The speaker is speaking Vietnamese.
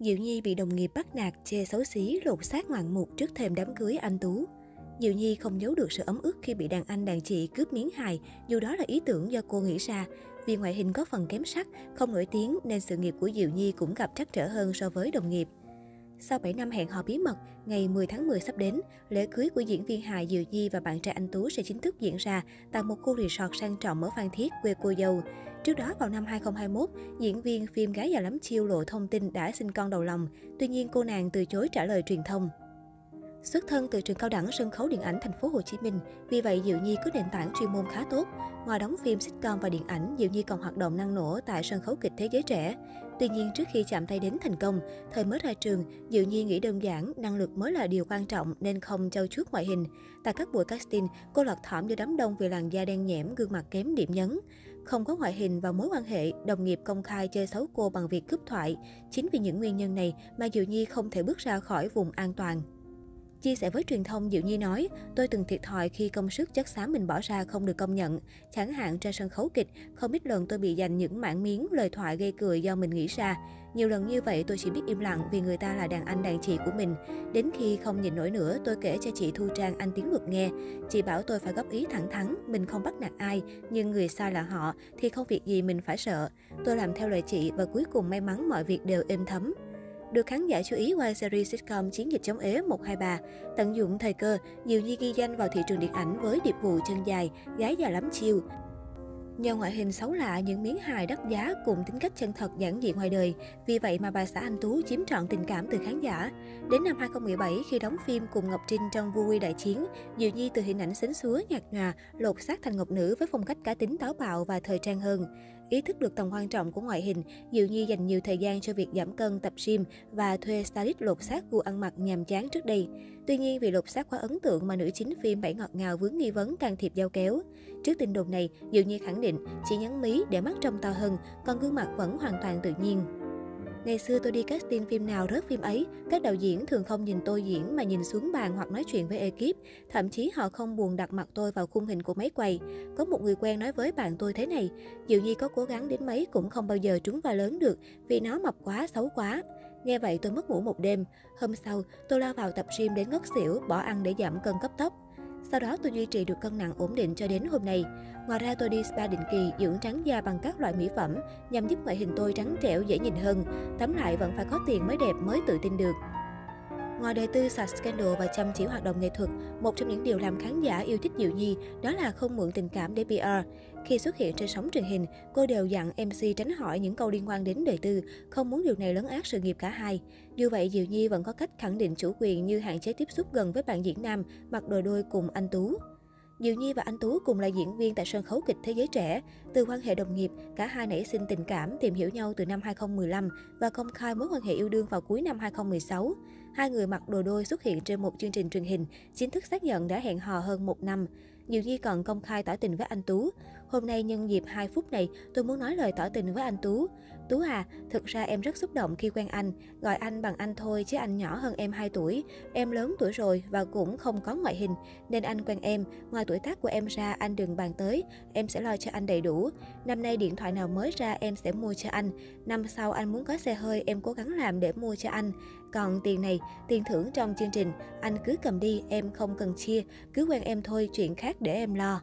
Diệu Nhi bị đồng nghiệp bắt nạt, chê xấu xí, lột xác ngoạn mục trước thềm đám cưới anh Tú. Diệu Nhi không giấu được sự ấm ức khi bị đàn anh đàn chị cướp miếng hài, dù đó là ý tưởng do cô nghĩ ra. Vì ngoại hình có phần kém sắc, không nổi tiếng nên sự nghiệp của Diệu Nhi cũng gặp trắc trở hơn so với đồng nghiệp. Sau 7 năm hẹn hò bí mật, ngày 10 tháng 10 sắp đến, lễ cưới của diễn viên hài Diệu Nhi và bạn trai anh Tú sẽ chính thức diễn ra tại một khu resort sang trọng ở Phan Thiết, quê cô dâu. Trước đó vào năm 2021, diễn viên phim Gái già lắm chiêu lộ thông tin đã sinh con đầu lòng. Tuy nhiên cô nàng từ chối trả lời truyền thông. Xuất thân từ trường cao đẳng sân khấu điện ảnh thành phố Hồ Chí Minh, vì vậy Diệu Nhi có nền tảng chuyên môn khá tốt. Ngoài đóng phim sitcom và điện ảnh, Diệu Nhi còn hoạt động năng nổ tại sân khấu kịch thế giới trẻ. Tuy nhiên, trước khi chạm tay đến thành công, thời mới ra trường, Diệu Nhi nghĩ đơn giản, năng lực mới là điều quan trọng nên không trau chuốt ngoại hình. Tại các buổi casting, cô lọt thỏm giữa đám đông vì làn da đen nhẽm, gương mặt kém điểm nhấn. Không có ngoại hình và mối quan hệ, đồng nghiệp công khai chơi xấu cô bằng việc cướp thoại. Chính vì những nguyên nhân này mà Diệu Nhi không thể bước ra khỏi vùng an toàn. Chia sẻ với truyền thông, Diệu Nhi nói, tôi từng thiệt thòi khi công sức chất xám mình bỏ ra không được công nhận. Chẳng hạn trên sân khấu kịch, không ít lần tôi bị dành những mảng miếng lời thoại gây cười do mình nghĩ ra. Nhiều lần như vậy tôi chỉ biết im lặng vì người ta là đàn anh đàn chị của mình. Đến khi không nhìn nổi nữa, tôi kể cho chị Thu Trang anh tiếng ngược nghe. Chị bảo tôi phải góp ý thẳng thắn, mình không bắt nạt ai, nhưng người sai là họ thì không việc gì mình phải sợ. Tôi làm theo lời chị và cuối cùng may mắn mọi việc đều êm thấm được khán giả chú ý qua series sitcom Chiến dịch chống ế 123. Tận dụng thời cơ, Diệu Nhi ghi danh vào thị trường điện ảnh với điệp vụ chân dài, gái già lắm chiêu. Nhờ ngoại hình xấu lạ, những miếng hài đắt giá cùng tính cách chân thật giản dị ngoài đời. Vì vậy mà bà xã Anh Tú chiếm trọn tình cảm từ khán giả. Đến năm 2017, khi đóng phim cùng Ngọc Trinh trong Vua Quy Đại Chiến, Diệu Nhi từ hình ảnh xến xúa, nhạt nhòa, lột xác thành ngọc nữ với phong cách cá tính táo bạo và thời trang hơn. Ý thức được tầm quan trọng của ngoại hình, Diệu Nhi dành nhiều thời gian cho việc giảm cân, tập gym và thuê stylist lột xác gu ăn mặc nhàm chán trước đây. Tuy nhiên, vì lột xác quá ấn tượng mà nữ chính phim Bảy ngọt ngào vướng nghi vấn can thiệp giao kéo. Trước tin đồn này, Diệu Nhi khẳng định chỉ nhắn mí để mắt trông to hơn, còn gương mặt vẫn hoàn toàn tự nhiên. Ngày xưa tôi đi casting phim nào rớt phim ấy, các đạo diễn thường không nhìn tôi diễn mà nhìn xuống bàn hoặc nói chuyện với ekip. Thậm chí họ không buồn đặt mặt tôi vào khung hình của máy quay. Có một người quen nói với bạn tôi thế này, Diệu Nhi có cố gắng đến mấy cũng không bao giờ trúng vai lớn được vì nó mập quá, xấu quá. Nghe vậy tôi mất ngủ một đêm. Hôm sau, tôi lao vào tập gym đến ngất xỉu, bỏ ăn để giảm cân cấp tốc. Sau đó tôi duy trì được cân nặng ổn định cho đến hôm nay. Ngoài ra tôi đi spa định kỳ dưỡng trắng da bằng các loại mỹ phẩm nhằm giúp ngoại hình tôi trắng trẻo dễ nhìn hơn. Tóm lại vẫn phải có tiền mới đẹp mới tự tin được. Ngoài đời tư sạch scandal và chăm chỉ hoạt động nghệ thuật, một trong những điều làm khán giả yêu thích Diệu Nhi đó là không mượn tình cảm để PR. Khi xuất hiện trên sóng truyền hình, cô đều dặn MC tránh hỏi những câu liên quan đến đời tư, không muốn điều này lấn át sự nghiệp cả hai. Dù vậy, Diệu Nhi vẫn có cách khẳng định chủ quyền như hạn chế tiếp xúc gần với bạn diễn nam, mặc đồ đôi cùng anh Tú. Diệu Nhi và anh Tú cùng là diễn viên tại sân khấu kịch Thế giới trẻ. Từ quan hệ đồng nghiệp, cả hai nảy sinh tình cảm, tìm hiểu nhau từ năm 2015 và công khai mối quan hệ yêu đương vào cuối năm 2016. Hai người mặc đồ đôi xuất hiện trên một chương trình truyền hình, chính thức xác nhận đã hẹn hò hơn một năm. Diệu Nhi còn công khai tỏ tình với anh Tú. Hôm nay nhân dịp 2 phút này, tôi muốn nói lời tỏ tình với anh Tú. Tú à, thực ra em rất xúc động khi quen anh. Gọi anh bằng anh thôi chứ anh nhỏ hơn em 2 tuổi. Em lớn tuổi rồi và cũng không có ngoại hình. Nên anh quen em. Ngoài tuổi tác của em ra, anh đừng bàn tới. Em sẽ lo cho anh đầy đủ. Năm nay điện thoại nào mới ra em sẽ mua cho anh. Năm sau anh muốn có xe hơi em cố gắng làm để mua cho anh. Còn tiền này, tiền thưởng trong chương trình, anh cứ cầm đi, em không cần chia. Cứ quen em thôi, chuyện khác để em lo.